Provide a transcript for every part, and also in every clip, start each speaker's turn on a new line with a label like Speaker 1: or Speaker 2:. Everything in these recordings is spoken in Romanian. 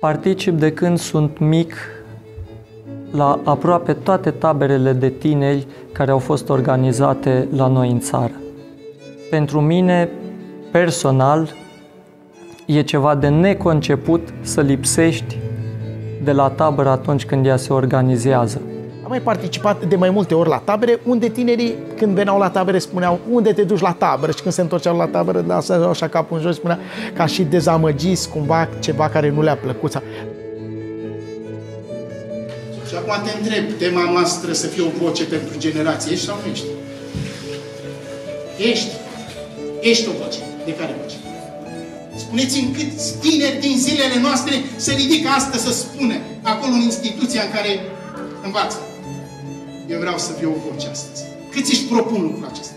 Speaker 1: Particip de când sunt mic la aproape toate taberele de tineri care au fost organizate la noi în țară. Pentru mine, personal, e ceva de neconceput să lipsești de la tabără atunci când ea se organizează.
Speaker 2: Am mai participat de mai multe ori la tabere, unde tinerii, când veneau la tabere, spuneau unde te duci la tabără și când se întorceau la tabără, lasă așa capul în jos, spunea ca și dezamăgiți cumva ceva care nu le-a plăcut.
Speaker 3: Și acum te întreb, tema noastră să fie o voce pentru generație, ești sau nu ești? Ești. Ești o voce. De care voce? Spuneți-mi câți tineri din zilele noastre se ridică astăzi să spună acolo în instituția în care învață. Eu vreau să fiu o voce astăzi. Câți își propun lucrul acesta?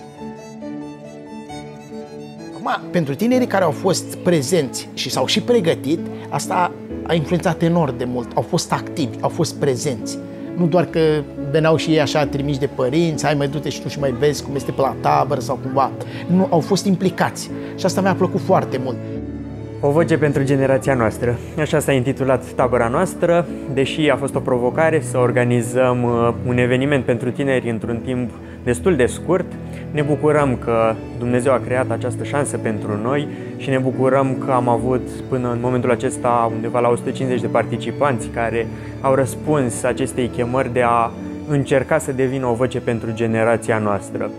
Speaker 2: Acum, pentru tinerii care au fost prezenți și s-au și pregătit, asta a influențat enorm de mult. Au fost activi, au fost prezenți. Nu doar că veneau și ei așa trimiși de părinți, hai mai du-te și tu și mai vezi cum este pe la tabără sau cumva. Nu, au fost implicați. Și asta mi-a plăcut foarte mult.
Speaker 4: O voce pentru generația noastră. Așa s-a intitulat tabăra noastră, deși a fost o provocare să organizăm uh, un eveniment pentru tineri într-un timp destul de scurt. Ne bucurăm că Dumnezeu a creat această șansă pentru noi și ne bucurăm că am avut până în momentul acesta undeva la 150 de participanți care au răspuns acestei chemări de a încerca să devină o voce pentru generația noastră.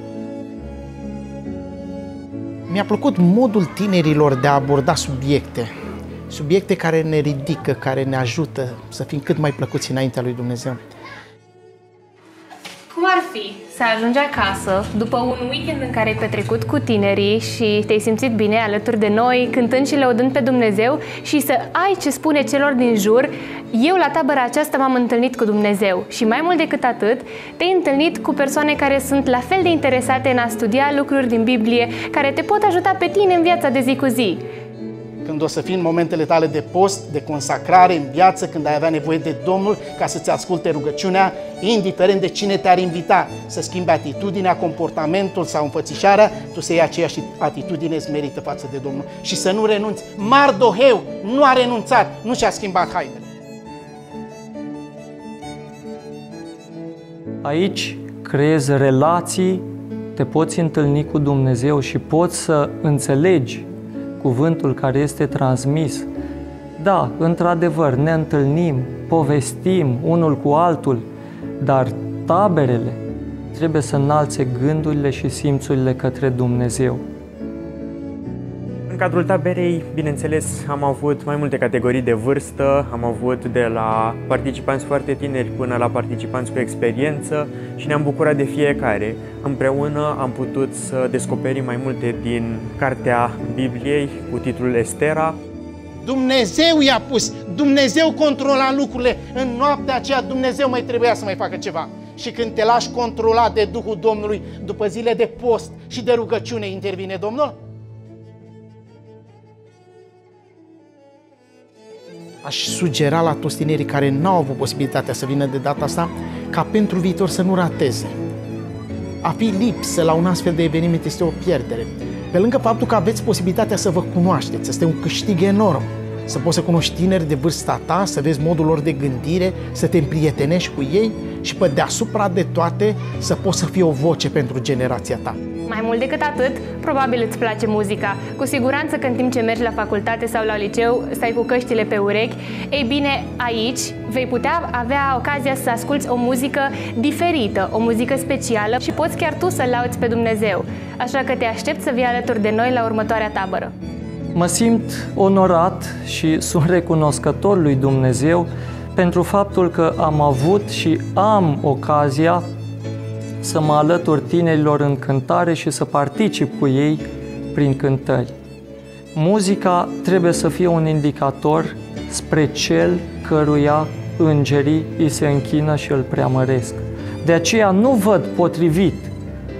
Speaker 2: Mi-a plăcut modul tinerilor de a aborda subiecte, subiecte care ne ridică, care ne ajută să fim cât mai plăcuți înaintea lui Dumnezeu.
Speaker 5: Cum ar fi să ajungi acasă după un weekend în care ai petrecut cu tinerii și te-ai simțit bine alături de noi, cântând și lăudând pe Dumnezeu și să ai ce spune celor din jur, eu la tabăra aceasta m-am întâlnit cu Dumnezeu și mai mult decât atât, te-ai întâlnit cu persoane care sunt la fel de interesate în a studia lucruri din Biblie, care te pot ajuta pe tine în viața de zi cu zi
Speaker 2: când o să fii în momentele tale de post, de consacrare în viață, când ai avea nevoie de Domnul ca să-ți asculte rugăciunea, indiferent de cine te-ar invita să schimbi atitudinea, comportamentul sau înfățișarea, tu să iei aceeași atitudine merită față de Domnul și să nu renunți. Mardoheu nu a renunțat, nu și-a schimbat hainele.
Speaker 1: Aici creezi relații, te poți întâlni cu Dumnezeu și poți să înțelegi cuvântul care este transmis. Da, într-adevăr, ne întâlnim, povestim unul cu altul, dar taberele trebuie să înalțe gândurile și simțurile către Dumnezeu.
Speaker 4: În cadrul taberei, bineînțeles, am avut mai multe categorii de vârstă, am avut de la participanți foarte tineri până la participanți cu experiență și ne-am bucurat de fiecare. Împreună am putut să descoperim mai multe din cartea Bibliei cu titlul Estera.
Speaker 2: Dumnezeu i-a pus, Dumnezeu controla lucrurile. În noaptea aceea Dumnezeu mai trebuia să mai facă ceva. Și când te lași controla de Duhul Domnului după zile de post și de rugăciune, intervine Domnul? Aș sugera la toți tinerii care nu au avut posibilitatea să vină de data asta, ca pentru viitor să nu rateze. A fi lipsă la un astfel de eveniment este o pierdere. Pe lângă faptul că aveți posibilitatea să vă cunoașteți, este un câștig enorm. Să poți să cunoști tineri de vârsta ta, să vezi modul lor de gândire, să te împrietenești cu ei și pe deasupra de toate să poți să fii o voce pentru generația ta.
Speaker 5: Mai mult decât atât, probabil îți place muzica. Cu siguranță că în timp ce mergi la facultate sau la liceu, stai cu căștile pe urechi. Ei bine, aici vei putea avea ocazia să asculți o muzică diferită, o muzică specială și poți chiar tu să lauți pe Dumnezeu. Așa că te aștept să vii alături de noi la următoarea tabără.
Speaker 1: Mă simt onorat și sunt recunoscător lui Dumnezeu pentru faptul că am avut și am ocazia să mă alătur tinerilor în cântare și să particip cu ei prin cântări. Muzica trebuie să fie un indicator spre cel căruia îngerii îi se închină și îl preamăresc. De aceea nu văd potrivit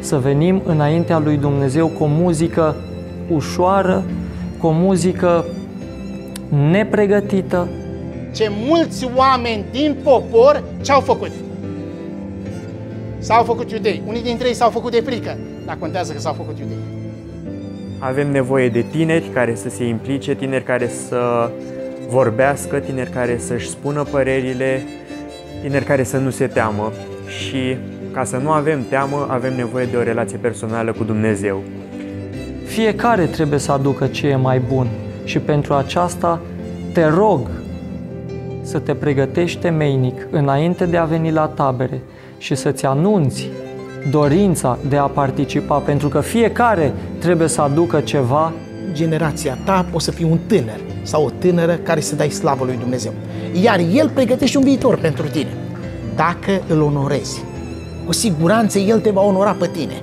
Speaker 1: să venim înaintea lui Dumnezeu cu o muzică ușoară, cu o muzică nepregătită.
Speaker 2: Ce mulți oameni din popor ce-au făcut? S-au făcut iudei. Unii dintre ei s-au făcut de frică, dar contează că s-au făcut iudei.
Speaker 4: Avem nevoie de tineri care să se implice, tineri care să vorbească, tineri care să-și spună părerile, tineri care să nu se teamă și ca să nu avem teamă, avem nevoie de o relație personală cu Dumnezeu.
Speaker 1: Fiecare trebuie să aducă ce e mai bun și pentru aceasta te rog să te pregătești temeinic înainte de a veni la tabere și să-ți anunți dorința de a participa, pentru că fiecare trebuie să aducă ceva.
Speaker 2: Generația ta o să fii un tânăr sau o tânără care să dai slavă lui Dumnezeu. Iar El pregătește un viitor pentru tine. Dacă îl onorezi, cu siguranță El te va onora pe tine.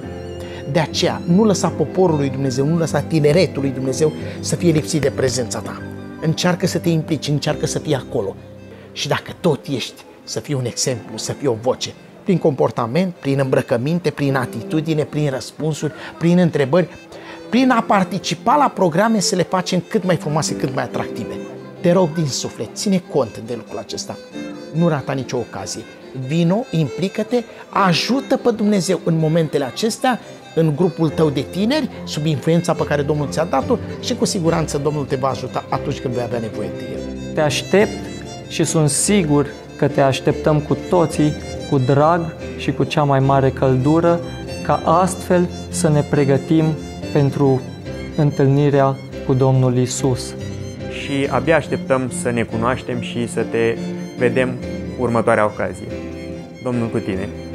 Speaker 2: De aceea, nu lăsa poporul lui Dumnezeu, nu lăsa tineretul lui Dumnezeu să fie lipsit de prezența ta. Încearcă să te implici, încearcă să fii acolo. Și dacă tot ești, să fii un exemplu, să fii o voce, prin comportament, prin îmbrăcăminte, prin atitudine, prin răspunsuri, prin întrebări, prin a participa la programe să le facem cât mai frumoase, cât mai atractive. Te rog din suflet, ține cont de lucrul acesta. Nu rata nicio ocazie. Vino, implică-te, ajută pe Dumnezeu în momentele acestea, în grupul tău de tineri, sub influența pe care Domnul ți-a dat-o și cu siguranță Domnul te va ajuta atunci când vei avea nevoie de El.
Speaker 1: Te aștept și sunt sigur că te așteptăm cu toții cu drag și cu cea mai mare căldură, ca astfel să ne pregătim pentru întâlnirea cu Domnul Isus.
Speaker 4: Și abia așteptăm să ne cunoaștem și să te vedem următoarea ocazie. Domnul cu tine!